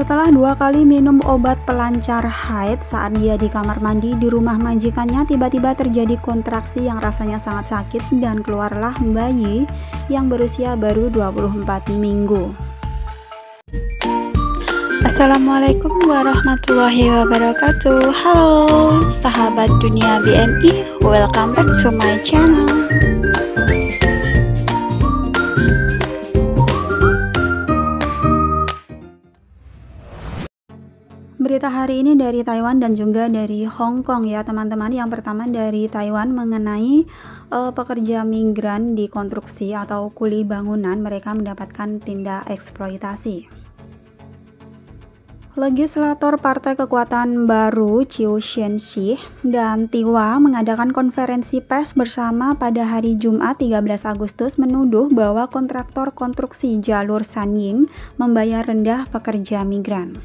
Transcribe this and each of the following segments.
Setelah dua kali minum obat pelancar haid saat dia di kamar mandi di rumah majikannya, tiba-tiba terjadi kontraksi yang rasanya sangat sakit dan keluarlah bayi yang berusia baru 24 minggu. Assalamualaikum warahmatullahi wabarakatuh Halo sahabat dunia BMI Welcome back to my channel Berita hari ini dari Taiwan dan juga dari Hong Kong ya teman-teman. Yang pertama dari Taiwan mengenai uh, pekerja migran di konstruksi atau kuli bangunan mereka mendapatkan tindak eksploitasi. Legislator Partai Kekuatan Baru Chiu Shen-shi dan Tiwa mengadakan konferensi pers bersama pada hari Jumat 13 Agustus menuduh bahwa kontraktor konstruksi jalur Sanying membayar rendah pekerja migran.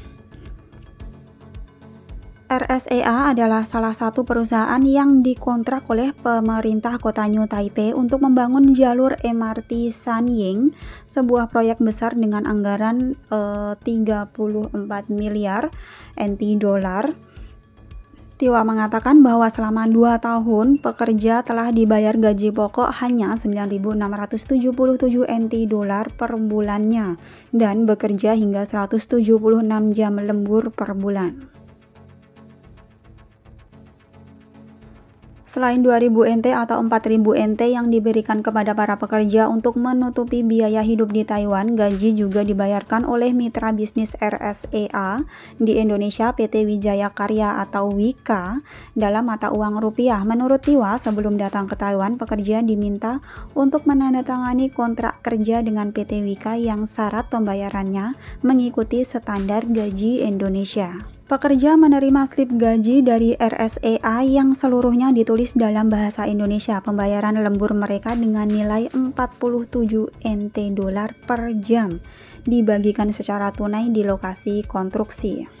RSEA adalah salah satu perusahaan yang dikontrak oleh pemerintah kota New Taipei untuk membangun jalur MRT Sanying, sebuah proyek besar dengan anggaran eh, 34 miliar NT dolar. Tiwa mengatakan bahwa selama dua tahun pekerja telah dibayar gaji pokok hanya 9.677 NT dolar per bulannya dan bekerja hingga 176 jam lembur per bulan. Selain 2000 NT atau 4000 NT yang diberikan kepada para pekerja untuk menutupi biaya hidup di Taiwan, gaji juga dibayarkan oleh mitra bisnis RSEA di Indonesia PT Wijaya Karya atau WIKA dalam mata uang rupiah. Menurut Tiwa, sebelum datang ke Taiwan, pekerja diminta untuk menandatangani kontrak kerja dengan PT Wika yang syarat pembayarannya mengikuti standar gaji Indonesia. Pekerja menerima slip gaji dari RSEA yang seluruhnya ditulis dalam bahasa Indonesia. Pembayaran lembur mereka dengan nilai 47 NT dolar per jam dibagikan secara tunai di lokasi konstruksi.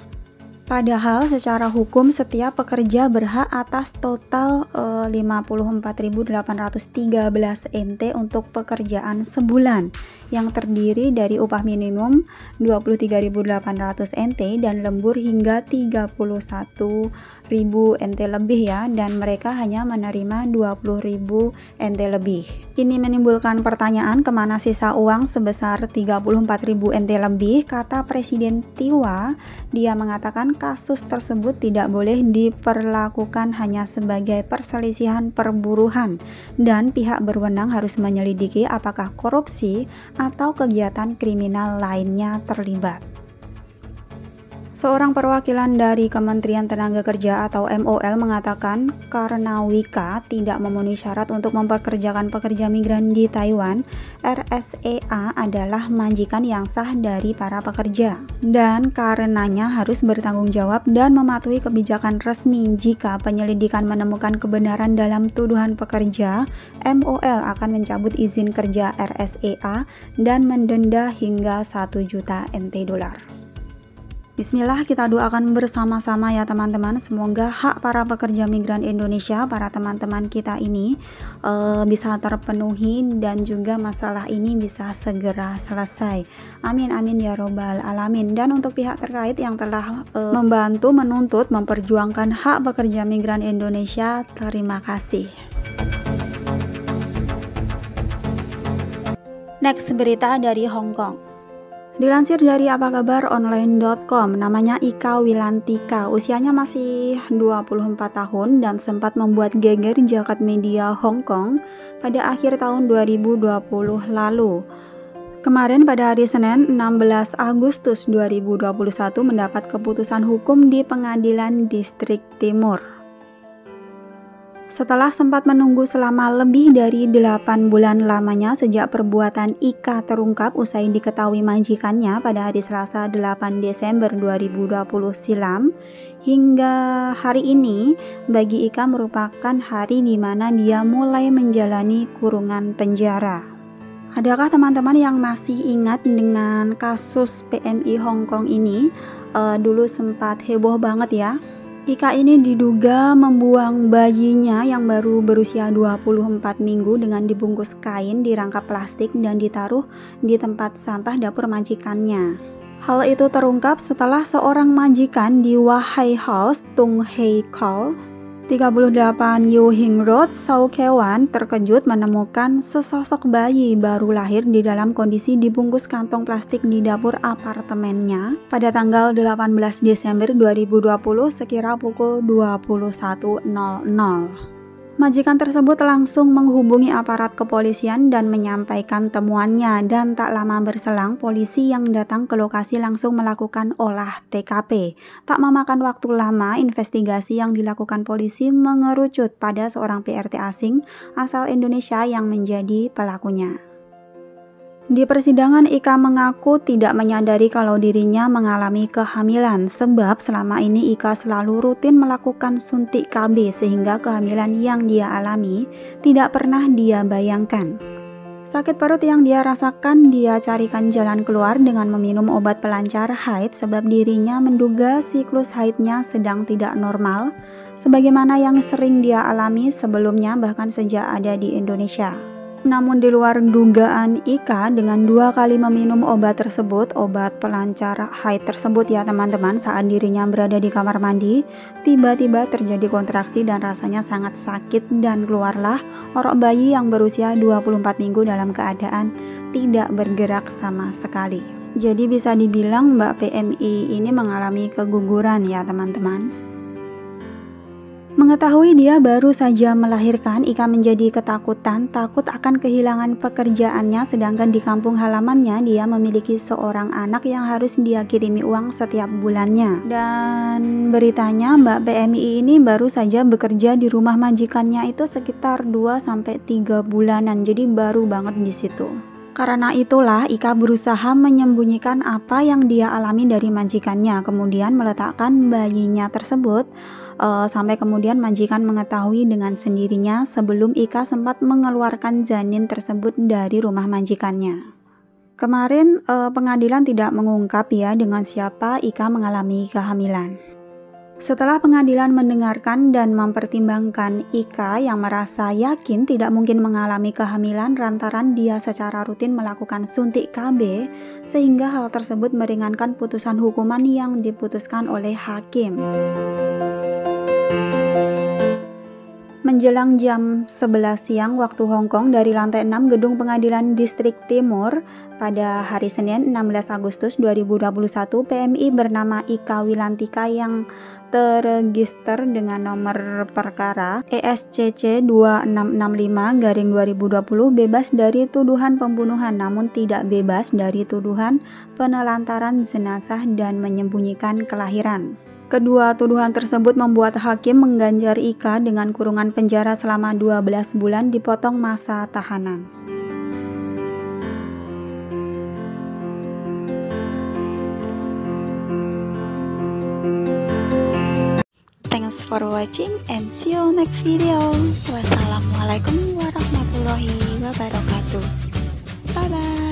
Padahal secara hukum setiap pekerja berhak atas total e, eh, 54.813 NT untuk pekerjaan sebulan yang terdiri dari upah minimum 23.800 NT dan lembur hingga 31 ribu NT lebih ya dan mereka hanya menerima 20 ribu NT lebih ini menimbulkan pertanyaan ke mana sisa uang sebesar 34 ribu NT lebih kata Presiden Tiwa dia mengatakan kasus tersebut tidak boleh diperlakukan hanya sebagai perselisihan perburuhan dan pihak berwenang harus menyelidiki apakah korupsi atau kegiatan kriminal lainnya terlibat. Seorang perwakilan dari Kementerian Tenaga Kerja atau MOL mengatakan karena Wika tidak memenuhi syarat untuk memperkerjakan pekerja migran di Taiwan, RSEA adalah majikan yang sah dari para pekerja dan karenanya harus bertanggung jawab dan mematuhi kebijakan resmi jika penyelidikan menemukan kebenaran dalam tuduhan pekerja, MOL akan mencabut izin kerja RSEA dan mendenda hingga 1 juta NT dolar. Bismillah kita doakan bersama-sama ya teman-teman. Semoga hak para pekerja migran Indonesia para teman-teman kita ini uh, bisa terpenuhi dan juga masalah ini bisa segera selesai. Amin amin ya robbal alamin. Dan untuk pihak terkait yang telah uh, membantu menuntut memperjuangkan hak pekerja migran Indonesia terima kasih. Next berita dari Hong Kong Dilansir dari apa kabar online.com, namanya Ika Wilantika, usianya masih 24 tahun dan sempat membuat geger jagat media Hong Kong pada akhir tahun 2020 lalu. Kemarin pada hari Senin 16 Agustus 2021 mendapat keputusan hukum di Pengadilan Distrik Timur. Setelah sempat menunggu selama lebih dari 8 bulan lamanya sejak perbuatan Ika terungkap usai diketahui majikannya pada hari Selasa 8 Desember 2020 silam, hingga hari ini bagi Ika merupakan hari di mana dia mulai menjalani kurungan penjara. Adakah teman-teman yang masih ingat dengan kasus PMI Hong Kong ini? Uh, dulu sempat heboh banget ya Ika ini diduga membuang bayinya yang baru berusia 24 minggu dengan dibungkus kain di rangka plastik dan ditaruh di tempat sampah dapur majikannya. Hal itu terungkap setelah seorang majikan di Wahai House, Tung Hei Kau, 38 Yu Hing Road, Sau Kewan terkejut menemukan sesosok bayi baru lahir di dalam kondisi dibungkus kantong plastik di dapur apartemennya pada tanggal 18 Desember 2020 sekira pukul 21.00. Majikan tersebut langsung menghubungi aparat kepolisian dan menyampaikan temuannya dan tak lama berselang polisi yang datang ke lokasi langsung melakukan olah TKP. Tak memakan waktu lama, investigasi yang dilakukan polisi mengerucut pada seorang PRT asing asal Indonesia yang menjadi pelakunya. Di persidangan, Ika mengaku tidak menyadari kalau dirinya mengalami kehamilan sebab selama ini Ika selalu rutin melakukan suntik KB sehingga kehamilan yang dia alami tidak pernah dia bayangkan. Sakit perut yang dia rasakan, dia carikan jalan keluar dengan meminum obat pelancar haid sebab dirinya menduga siklus haidnya sedang tidak normal, sebagaimana yang sering dia alami sebelumnya bahkan sejak ada di Indonesia. Namun di luar dugaan Ika dengan dua kali meminum obat tersebut, obat pelancar haid tersebut ya teman-teman saat dirinya berada di kamar mandi, tiba-tiba terjadi kontraksi dan rasanya sangat sakit dan keluarlah orok bayi yang berusia 24 minggu dalam keadaan tidak bergerak sama sekali. Jadi bisa dibilang Mbak PMI ini mengalami keguguran ya teman-teman. Mengetahui dia baru saja melahirkan, Ika menjadi ketakutan, takut akan kehilangan pekerjaannya sedangkan di kampung halamannya dia memiliki seorang anak yang harus dia kirimi uang setiap bulannya. Dan beritanya Mbak PMI ini baru saja bekerja di rumah majikannya itu sekitar 2 sampai 3 bulanan. Jadi baru banget di situ. Karena itulah Ika berusaha menyembunyikan apa yang dia alami dari majikannya, kemudian meletakkan bayinya tersebut uh, sampai kemudian majikan mengetahui dengan sendirinya sebelum Ika sempat mengeluarkan janin tersebut dari rumah majikannya. Kemarin uh, pengadilan tidak mengungkap ya dengan siapa Ika mengalami kehamilan. Setelah pengadilan mendengarkan dan mempertimbangkan Ika yang merasa yakin tidak mungkin mengalami kehamilan lantaran dia secara rutin melakukan suntik KB sehingga hal tersebut meringankan putusan hukuman yang diputuskan oleh hakim. Menjelang jam 11 siang waktu Hong Kong dari lantai 6 Gedung Pengadilan Distrik Timur pada hari Senin 16 Agustus 2021 PMI bernama Ika Wilantika yang terregister dengan nomor perkara ESCC 2665 garing 2020 bebas dari tuduhan pembunuhan namun tidak bebas dari tuduhan penelantaran jenazah dan menyembunyikan kelahiran. Kedua tuduhan tersebut membuat hakim mengganjar Ika dengan kurungan penjara selama 12 bulan dipotong masa tahanan. Thanks for watching and see you next video. Wassalamualaikum warahmatullahi wabarakatuh.